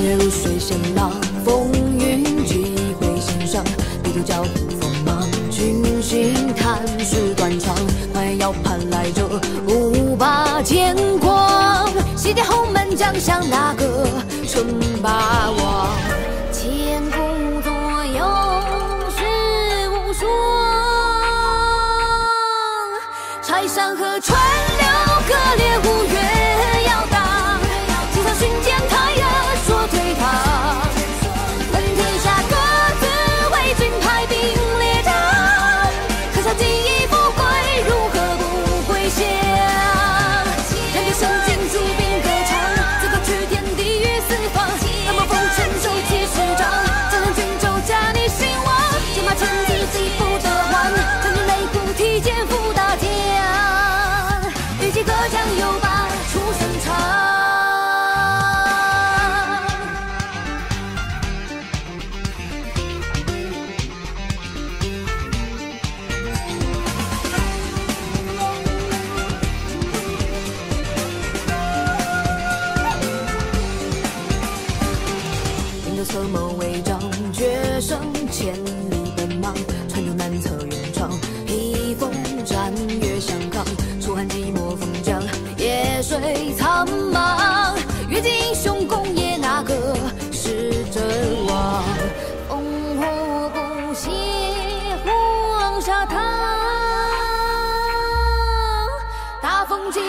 夜如水，喧闹，风云几回心伤。铁足脚步锋芒，群星叹世短长。快要盼来这五八剑光，西天红。将相那个称霸王。策马为将，决胜千里奔忙；川流难测，远闯披风斩月相抗。楚汉寂寞封疆，夜水苍茫。越尽英雄功业，哪个是真王？烽火不歇，黄沙烫。大风起。